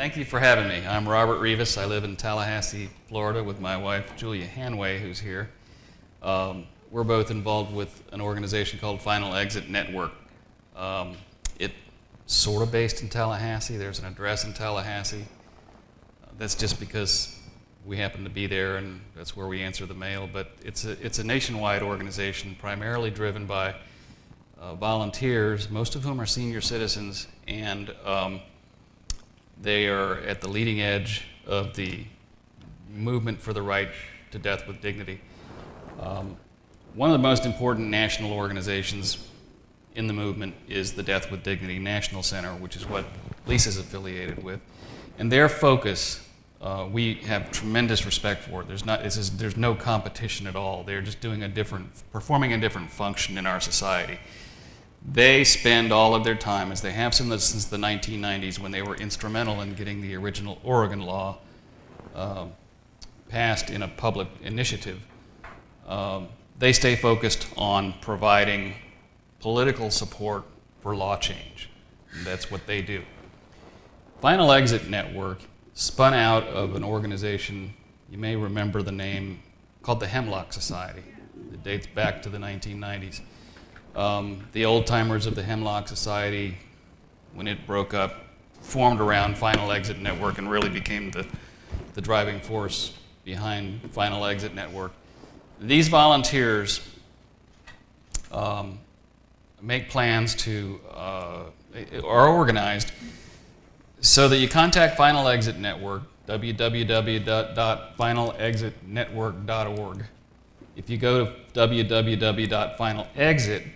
Thank you for having me. I'm Robert Rivas. I live in Tallahassee, Florida, with my wife, Julia Hanway, who's here. Um, we're both involved with an organization called Final Exit Network. Um, it's sort of based in Tallahassee. There's an address in Tallahassee. Uh, that's just because we happen to be there and that's where we answer the mail. But it's a, it's a nationwide organization primarily driven by uh, volunteers, most of whom are senior citizens, and um, they are at the leading edge of the movement for the right to death with dignity. Um, one of the most important national organizations in the movement is the Death with Dignity National Center, which is what Lisa's affiliated with. And their focus, uh, we have tremendous respect for. There's, not, is, there's no competition at all. They're just doing a different, performing a different function in our society. They spend all of their time, as they have since the 1990s, when they were instrumental in getting the original Oregon law uh, passed in a public initiative. Um, they stay focused on providing political support for law change. That's what they do. Final Exit Network spun out of an organization, you may remember the name, called the Hemlock Society. It dates back to the 1990s. Um, the old timers of the Hemlock Society, when it broke up, formed around Final Exit Network and really became the, the driving force behind Final Exit Network. These volunteers um, make plans to, uh, are organized so that you contact Final Exit Network, www.finalexitnetwork.org. If you go to www.finalexit,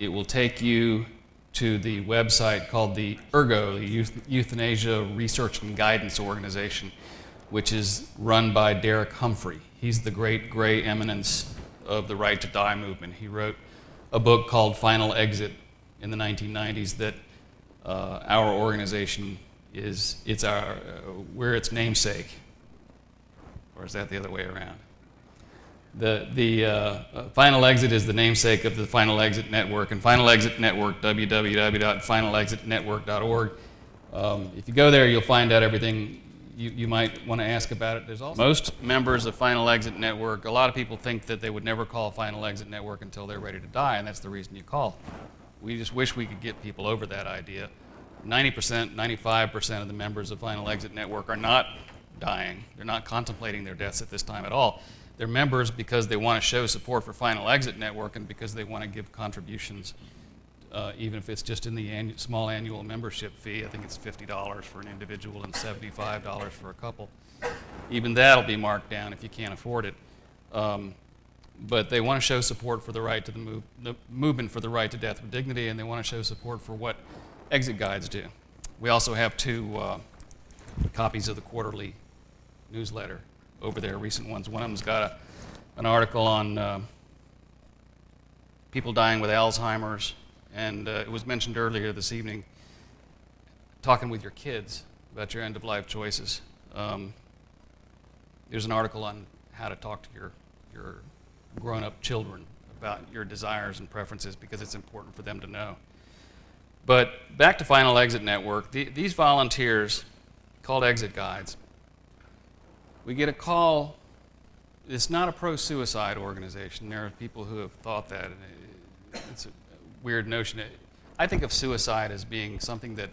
it will take you to the website called the ERGO, the Euthanasia Research and Guidance Organization, which is run by Derek Humphry. He's the great gray eminence of the Right to Die movement. He wrote a book called Final Exit in the 1990s that uh, our organization is, it's our, uh, we're its namesake. Or is that the other way around? The, the uh, uh, Final Exit is the namesake of the Final Exit Network, and Final Exit Network, www.finalexitnetwork.org. Um, if you go there, you'll find out everything you, you might want to ask about it. There's also most members of Final Exit Network, a lot of people think that they would never call Final Exit Network until they're ready to die, and that's the reason you call. We just wish we could get people over that idea. 90%, 95% of the members of Final Exit Network are not dying. They're not contemplating their deaths at this time at all. They're members because they want to show support for Final Exit Network and because they want to give contributions, uh, even if it's just in the annu small annual membership fee. I think it's $50 for an individual and $75 for a couple. Even that'll be marked down if you can't afford it. Um, but they want to show support for the right to the, move, the movement for the right to death with dignity, and they want to show support for what exit guides do. We also have two uh, copies of the quarterly newsletter over there, recent ones. One of them's got a, an article on uh, people dying with Alzheimer's, and uh, it was mentioned earlier this evening, talking with your kids about your end-of-life choices. Um, there's an article on how to talk to your, your grown-up children about your desires and preferences because it's important for them to know. But back to Final Exit Network, the, these volunteers, called exit guides, we get a call. It's not a pro suicide organization. There are people who have thought that. And It's a weird notion. I think of suicide as being something that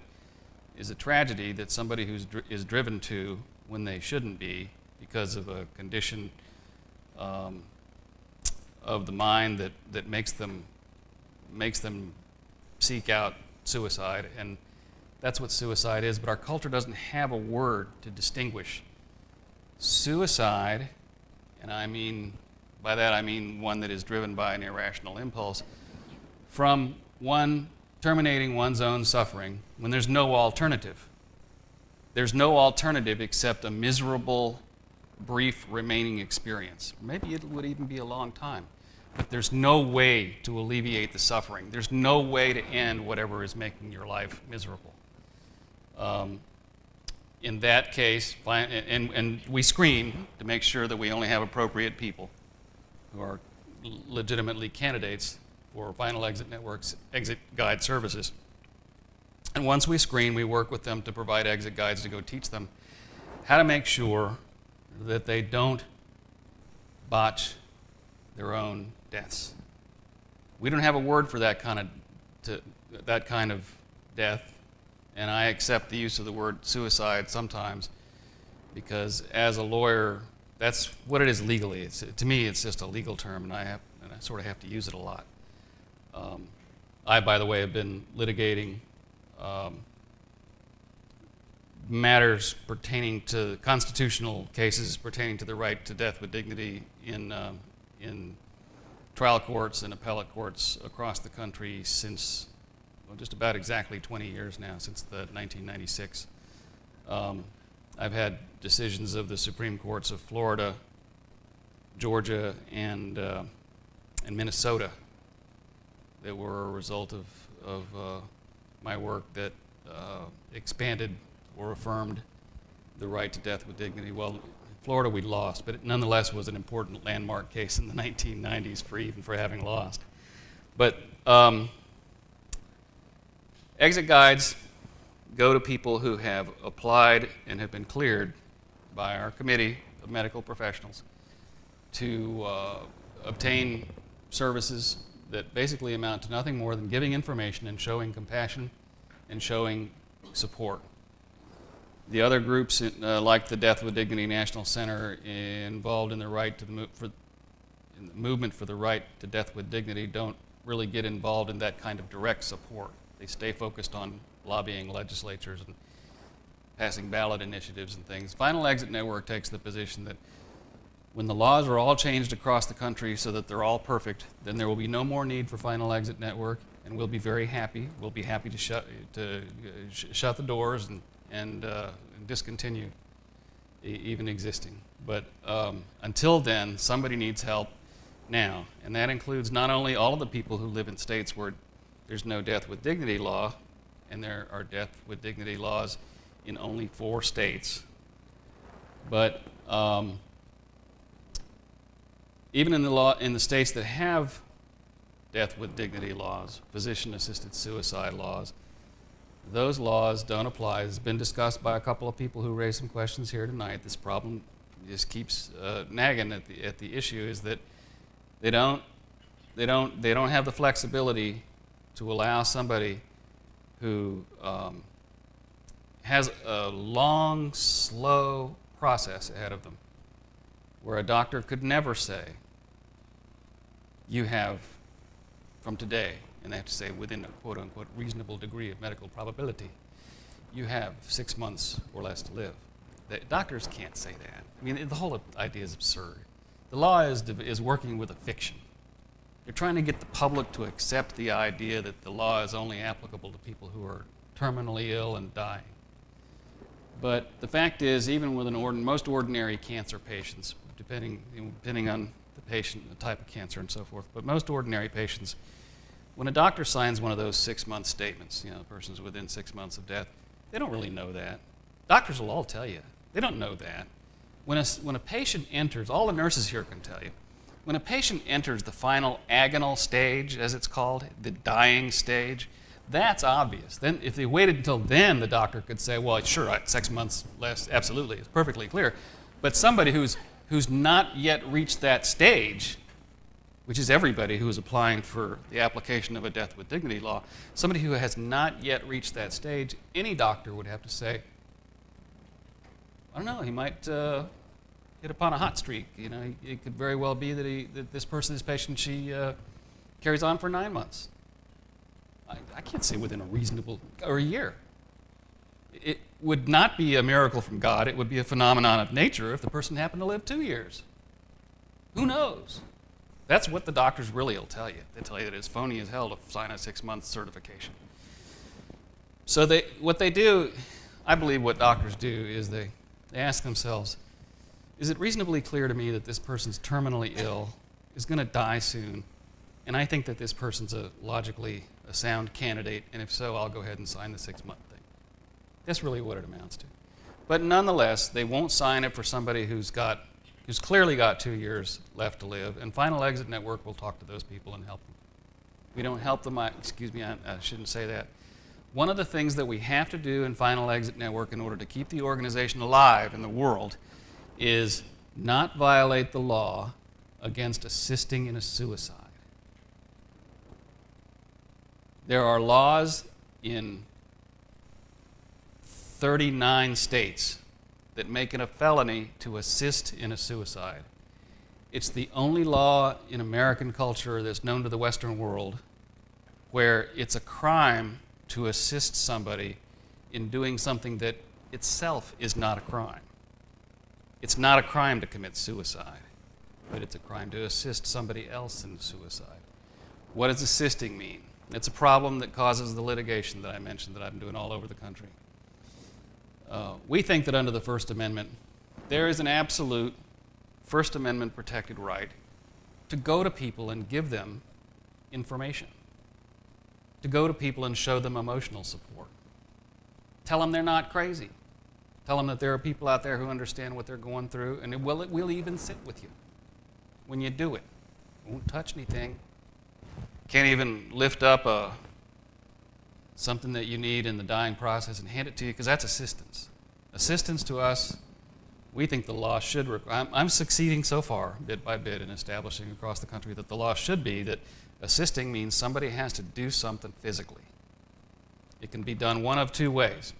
is a tragedy that somebody who is driven to when they shouldn't be because of a condition um, of the mind that, that makes them makes them seek out suicide and that's what suicide is but our culture doesn't have a word to distinguish Suicide, and I mean, by that I mean one that is driven by an irrational impulse, from one terminating one's own suffering when there's no alternative. There's no alternative except a miserable, brief remaining experience. Maybe it would even be a long time. But there's no way to alleviate the suffering. There's no way to end whatever is making your life miserable. Um, in that case, and, and we screen to make sure that we only have appropriate people who are legitimately candidates for Final Exit Network's exit guide services. And once we screen, we work with them to provide exit guides to go teach them how to make sure that they don't botch their own deaths. We don't have a word for that kind of, to, that kind of death, and I accept the use of the word suicide sometimes because as a lawyer, that's what it is legally. It's, to me, it's just a legal term, and I, have, and I sort of have to use it a lot. Um, I, by the way, have been litigating um, matters pertaining to constitutional cases pertaining to the right to death with dignity in, uh, in trial courts and appellate courts across the country since well, just about exactly 20 years now, since the 1996. Um, I've had decisions of the Supreme Courts of Florida, Georgia, and, uh, and Minnesota that were a result of, of uh, my work that uh, expanded or affirmed the right to death with dignity. Well, Florida we lost, but it nonetheless was an important landmark case in the 1990s for even for having lost. But um, exit guides go to people who have applied and have been cleared by our committee of medical professionals to uh, obtain services that basically amount to nothing more than giving information and showing compassion and showing support. The other groups, uh, like the Death with Dignity National Center, involved in the right to the, mo- for, the movement for the right to death with dignity, don't really get involved in that kind of direct support. They stay focused on lobbying legislatures and passing ballot initiatives and things. Final Exit Network takes the position that when the laws are all changed across the country so that they're all perfect, then there will be no more need for Final Exit Network, and we'll be very happy. We'll be happy to shut, to, sh- shut the doors and, and, uh, discontinue e- even existing. But um, until then, somebody needs help now, and that includes not only all of the people who live in states where there's no death with dignity law, and there are death with dignity laws in only four states, but um, even in the law in the states that have death with dignity laws, physician-assisted suicide laws, those laws don't apply. It's been discussed by a couple of people who raised some questions here tonight. This problem just keeps uh, nagging at the at the issue is that they don't they don't they don't have the flexibility to allow somebody who um, has a long, slow process ahead of them where a doctor could never say, you have from today, and they have to say within a quote unquote reasonable degree of medical probability, you have six months or less to live. The doctors can't say that. I mean, the whole idea is absurd. The law is, is working with a fiction. They're trying to get the public to accept the idea that the law is only applicable to people who are terminally ill and dying. But the fact is, even with an ordin- most ordinary cancer patients, depending, depending on the patient, the type of cancer, and so forth, but most ordinary patients, when a doctor signs one of those six month statements, you know, the person's within six months of death, they don't really know that. Doctors will all tell you. They don't know that. When a, when a patient enters, all the nurses here can tell you, when a patient enters the final agonal stage, as it's called, the dying stage, that's obvious. Then, if they waited until then, the doctor could say, "Well, sure, six months less, absolutely, it's perfectly clear." But somebody who's who's not yet reached that stage, which is everybody who is applying for the application of a death with dignity law, somebody who has not yet reached that stage, any doctor would have to say, "I don't know, he might." Uh, hit upon a hot streak. You know, it could very well be that, he, that this person, this patient, she uh, carries on for nine months. I, I can't say within a reasonable, or a year. It would not be a miracle from God. It would be a phenomenon of nature if the person happened to live two years. Who knows? That's what the doctors really will tell you. They tell you that it's phony as hell to sign a six month certification. So they, what they do, I believe what doctors do is they, they ask themselves, is it reasonably clear to me that this person's terminally ill, is going to die soon, and I think that this person's a logically a sound candidate, and if so, I'll go ahead and sign the six month thing. That's really what it amounts to. But nonetheless, they won't sign it for somebody who's got who's clearly got two years left to live, and Final Exit Network will talk to those people and help them. We don't help them, I, excuse me, I, I shouldn't say that. One of the things that we have to do in Final Exit Network in order to keep the organization alive in the world is not violate the law against assisting in a suicide. There are laws in 39 states that make it a felony to assist in a suicide. It's the only law in American culture that's known to the Western world where it's a crime to assist somebody in doing something that itself is not a crime. It's not a crime to commit suicide, but it's a crime to assist somebody else in suicide. What does assisting mean? It's a problem that causes the litigation that I mentioned that I've been doing all over the country. Uh, we think that under the First Amendment, there is an absolute First Amendment protected right to go to people and give them information, to go to people and show them emotional support. Tell them they're not crazy. Tell them that there are people out there who understand what they're going through, and it will, it will even sit with you when you do it. it won't touch anything. Can't even lift up a something that you need in the dying process and hand it to you because that's assistance. Assistance to us, we think the law should require. I'm, I'm, succeeding so far, bit by bit, in establishing across the country that the law should be that assisting means somebody has to do something physically. It can be done one of two ways.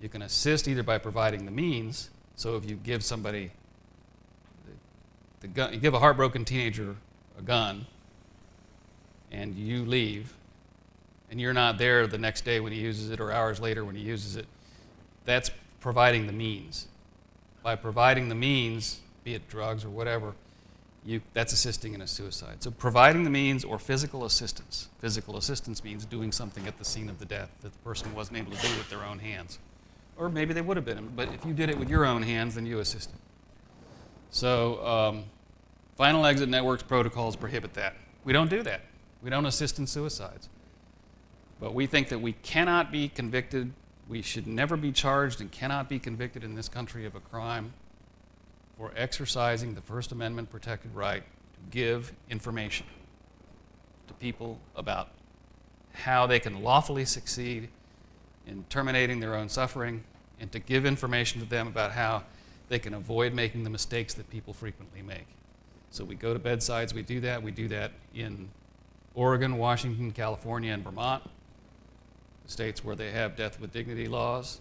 You can assist either by providing the means, so if you give somebody the, the gun, you give a heartbroken teenager a gun and you leave, and you're not there the next day when he uses it or hours later when he uses it, that's providing the means. By providing the means, be it drugs or whatever, you, that's assisting in a suicide. So providing the means or physical assistance. Physical assistance means doing something at the scene of the death that the person wasn't able to do with their own hands. Or maybe they would have been, but if you did it with your own hands, then you assisted. So um, final exit networks protocols prohibit that. We don't do that. We don't assist in suicides. But we think that we cannot be convicted, we should never be charged and cannot be convicted in this country of a crime for exercising the First Amendment protected right to give information to people about how they can lawfully succeed in terminating their own suffering and to give information to them about how they can avoid making the mistakes that people frequently make. So we go to bedsides, we do that. We do that in Oregon, Washington, California, and Vermont states where they have death with dignity laws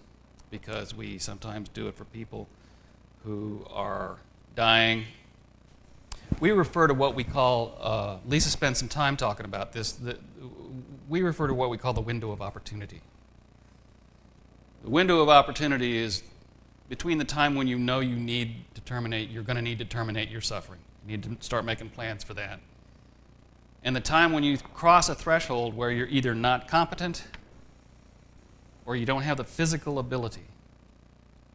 because we sometimes do it for people who are dying. We refer to what we call, uh, Lisa spent some time talking about this, the, we refer to what we call the window of opportunity. The window of opportunity is between the time when you know you need to terminate, you're going to need to terminate your suffering. You need to start making plans for that. And the time when you cross a threshold where you're either not competent or you don't have the physical ability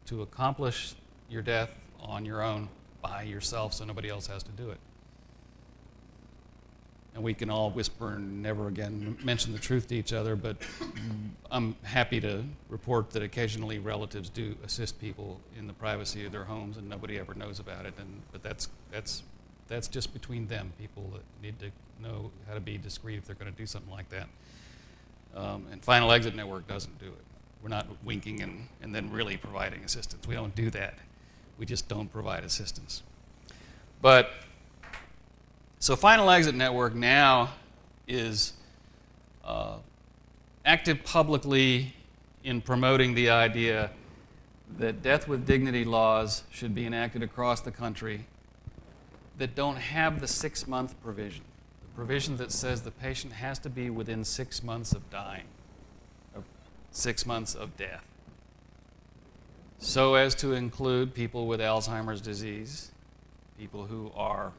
to accomplish your death on your own by yourself so nobody else has to do it. And we can all whisper and never again mention the truth to each other, but I'm happy to report that occasionally relatives do assist people in the privacy of their homes and nobody ever knows about it. And, but that's, that's, that's just between them, people that need to know how to be discreet if they're going to do something like that. Um, and Final Exit Network doesn't do it. We're not winking and, and then really providing assistance. We don't do that. We just don't provide assistance. But so Final Exit Network now is uh, active publicly in promoting the idea that death with dignity laws should be enacted across the country that don't have the six month provision the provision that says the patient has to be within six months of dying, of six months of death, so as to include people with Alzheimer's disease, people who are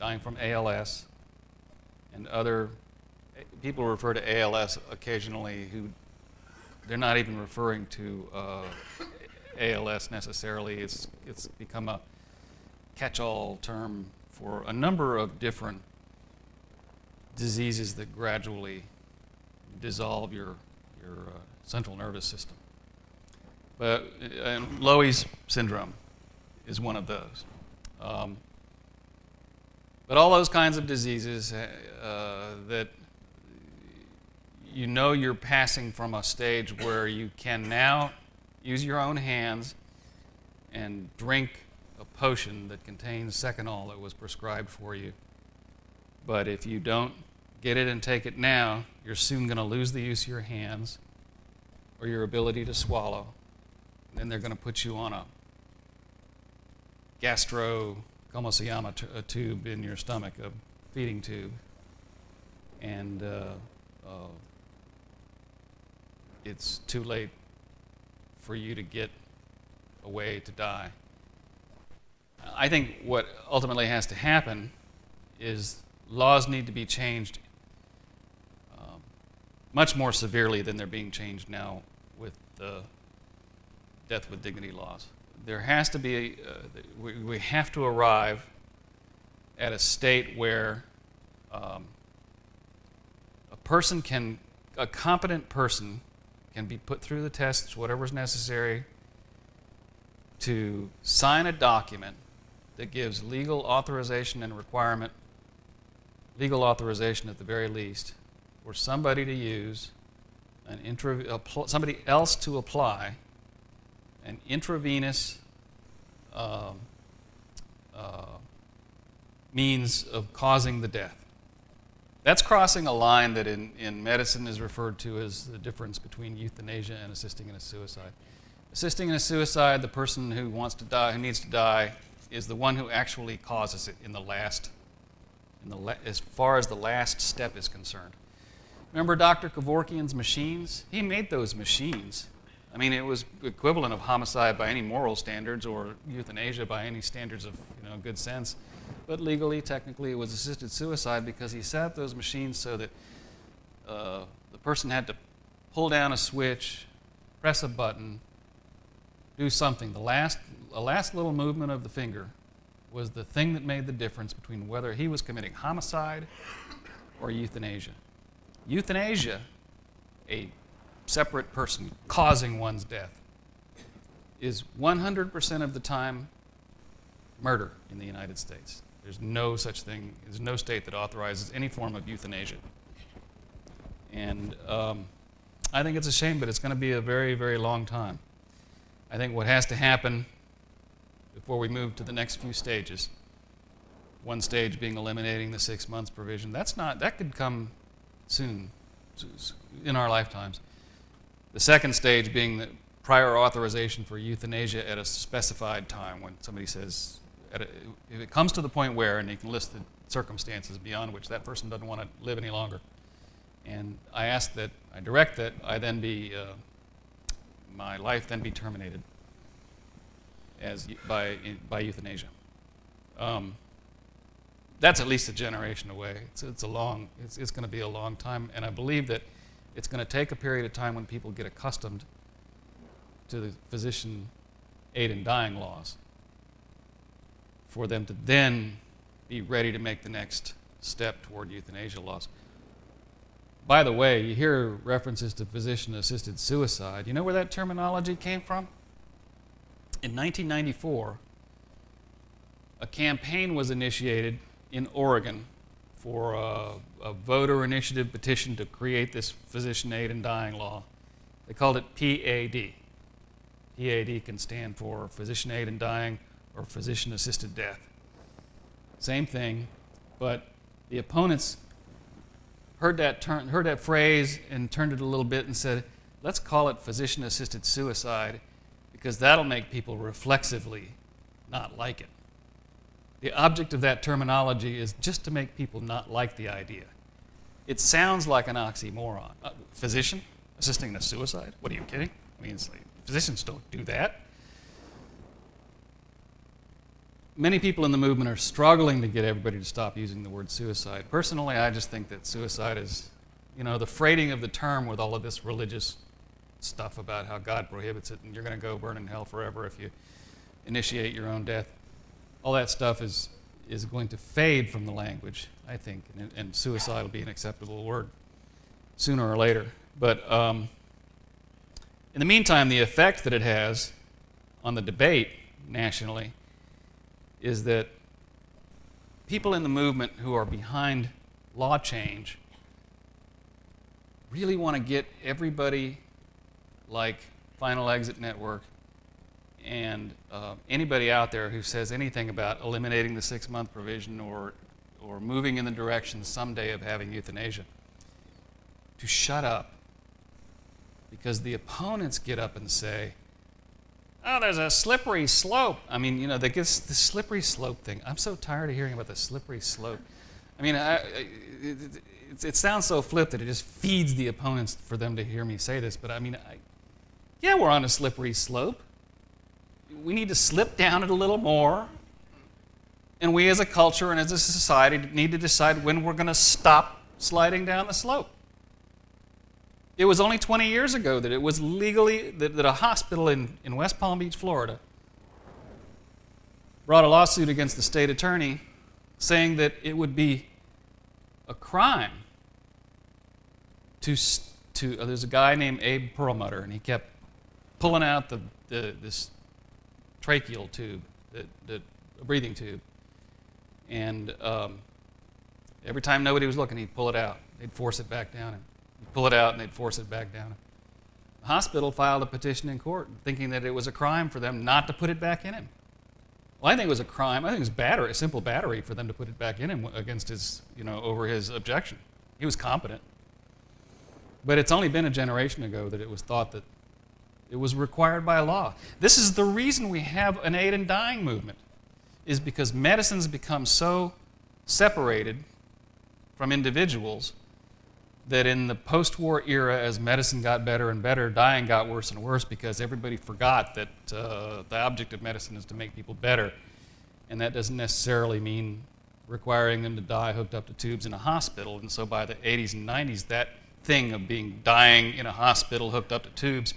dying from ALS, and other people refer to ALS occasionally who they're not even referring to uh, ALS necessarily. It's, it's become a catch all term for a number of different diseases that gradually dissolve your, your uh, central nervous system. But uh, syndrome is one of those. Um, but all those kinds of diseases uh, that you know you're passing from a stage where you can now use your own hands and drink a potion that contains seconal that was prescribed for you. But if you don't get it and take it now, you're soon going to lose the use of your hands or your ability to swallow. Then they're going to put you on a gastro, llama, t- a tube in your stomach, a feeding tube. And uh, uh, it's too late for you to get away to die. I think what ultimately has to happen is laws need to be changed um, much more severely than they're being changed now with the death with dignity laws. There has to be, uh, we, we have to arrive at a state where um, a person can, a competent person can be put through the tests, whatever's necessary, to sign a document that gives legal authorization and requirement, legal authorization at the very least, for somebody to use, an intra, somebody else to apply an intravenous um, uh, means of causing the death. That's crossing a line that in, in medicine is referred to as the difference between euthanasia and assisting in a suicide. Assisting in a suicide, the person who wants to die, who needs to die, is the one who actually causes it in the last, in the la- as far as the last step is concerned. Remember Dr. Kevorkian's machines? He made those machines. I mean, it was equivalent of homicide by any moral standards or euthanasia by any standards of you know, good sense. But legally, technically, it was assisted suicide because he set those machines so that uh, the person had to pull down a switch, press a button, do something. The last, the last little movement of the finger was the thing that made the difference between whether he was committing homicide or euthanasia. Euthanasia, a separate person causing one's death, is 100% of the time murder in the United States. There's no such thing, there's no state that authorizes any form of euthanasia. And um, I think it's a shame, but it's going to be a very, very long time. I think what has to happen before we move to the next few stages, one stage being eliminating the six months provision, that's not, that could come soon in our lifetimes. The second stage being the prior authorization for euthanasia at a specified time when somebody says, a, if it comes to the point where, and you can list the circumstances beyond which that person doesn't want to live any longer. And I ask that, I direct that I then be, uh, my life then be terminated as by, by euthanasia. Um, that's at least a generation away. It's, it's a long, it's, it's going to be a long time, and I believe that it's going to take a period of time when people get accustomed to the physician aid in dying laws for them to then be ready to make the next step toward euthanasia laws. By the way, you hear references to physician assisted suicide. You know where that terminology came from? In 1994, a campaign was initiated in Oregon for a, a, voter initiative petition to create this physician aid in dying law. They called it PAD. PAD can stand for physician aid in dying or physician assisted death. Same thing, but the opponents heard that, turn, heard that phrase and turned it a little bit and said, let's call it physician assisted suicide because that'll make people reflexively not like it. The object of that terminology is just to make people not like the idea. It sounds like an oxymoron. Uh, physician assisting in a suicide? What are you kidding? I mean, like, physicians don't do that. Many people in the movement are struggling to get everybody to stop using the word suicide. Personally, I just think that suicide is, you know, the freighting of the term with all of this religious stuff about how God prohibits it and you're going to go burn in hell forever if you initiate your own death all that stuff is, is going to fade from the language, I think, and, and suicide will be an acceptable word sooner or later. But um, in the meantime, the effect that it has on the debate nationally is that people in the movement who are behind law change really want to get everybody like Final Exit Network and uh, anybody out there who says anything about eliminating the six month provision or, or moving in the direction someday of having euthanasia to shut up. Because the opponents get up and say, oh, there's a slippery slope. I mean, you know, they get the slippery slope thing. I'm so tired of hearing about the slippery slope. I mean, I, it, it, it, sounds so flip that it just feeds the opponents for them to hear me say this. But I mean, I, yeah, we're on a slippery slope. We need to slip down it a little more. And we as a culture and as a society need to decide when we're going to stop sliding down the slope. It was only 20 years ago that it was legally, that, that a hospital in, in West Palm Beach, Florida, brought a lawsuit against the state attorney saying that it would be a crime to, to uh, there's a guy named Abe Perlmutter, and he kept pulling out the, the this tracheal tube, the, the breathing tube. And um, every time nobody was looking, he'd pull it out. They'd force it back down. And pull it out and they'd force it back down. The hospital filed a petition in court thinking that it was a crime for them not to put it back in him. Well, I think it was a crime. I think it was battery, a simple battery for them to put it back in him against his, you know, over his objection. He was competent. But it's only been a generation ago that it was thought that it was required by law. This is the reason we have an aid in dying movement, is because medicine's become so separated from individuals that in the post war era, as medicine got better and better, dying got worse and worse because everybody forgot that uh, the object of medicine is to make people better. And that doesn't necessarily mean requiring them to die hooked up to tubes in a hospital. And so by the 80s and 90s, that thing of being dying in a hospital hooked up to tubes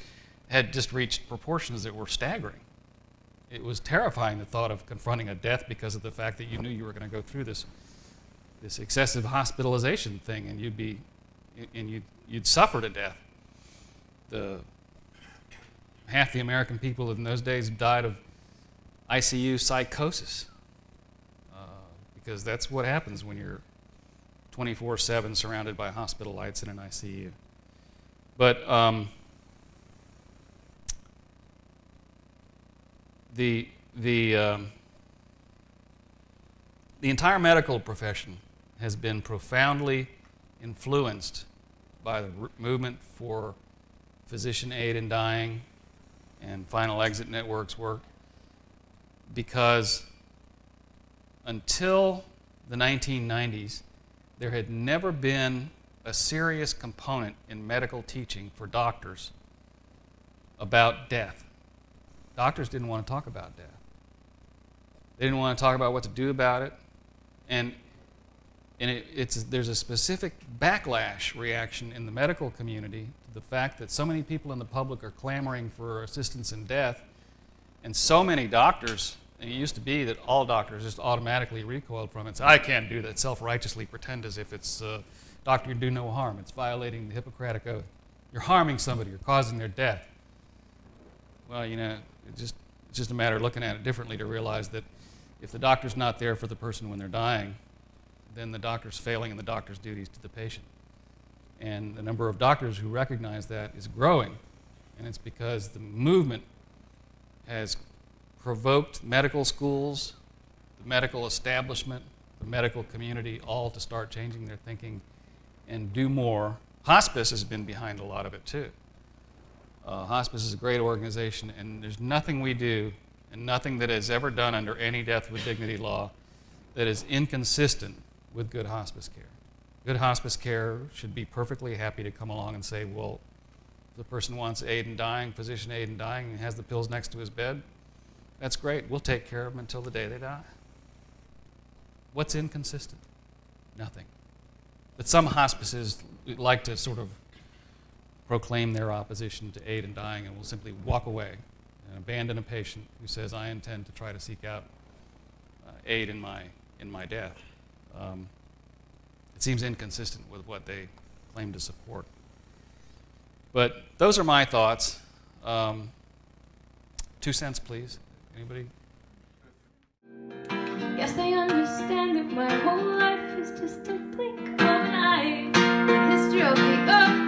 had just reached proportions that were staggering. It was terrifying the thought of confronting a death because of the fact that you knew you were going to go through this, this excessive hospitalization thing and you'd be and you'd, you'd suffer to death. The, half the American people in those days died of ICU psychosis uh, because that's what happens when you're 24 7 surrounded by hospital lights in an ICU. But um, the, the, um, the entire medical profession has been profoundly influenced by the movement for physician aid in dying and final exit networks work because until the 1990s, there had never been a serious component in medical teaching for doctors about death. Doctors didn't want to talk about death. They didn't want to talk about what to do about it. And and it, it's, there's a specific backlash reaction in the medical community to the fact that so many people in the public are clamoring for assistance in death, and so many doctors, it used to be that all doctors just automatically recoiled from it. So I can't do that, self-righteously pretend as if it's uh, doctor can do no harm. It's violating the Hippocratic Oath. You're harming somebody. You're causing their death. Well, you know, it just, it's just a matter of looking at it differently to realize that if the doctor's not there for the person when they're dying, then the doctor's failing in the doctor's duties to the patient. And the number of doctors who recognize that is growing, and it's because the movement has provoked medical schools, the medical establishment, the medical community all to start changing their thinking and do more. Hospice has been behind a lot of it too. Uh, hospice is a great organization, and there's nothing we do and nothing that is ever done under any death with dignity law that is inconsistent with good hospice care. Good hospice care should be perfectly happy to come along and say, well, the person wants aid in dying, physician aid in dying, and has the pills next to his bed. That's great. We'll take care of them until the day they die. What's inconsistent? Nothing. But some hospices like to sort of proclaim their opposition to aid in dying and will simply walk away and abandon a patient who says, I intend to try to seek out uh, aid in my, in my death um, it seems inconsistent with what they claim to support. But those are my thoughts. Um, two cents, please. Anybody? Yes, I understand that my whole life is just a blink of an eye. The history of the earth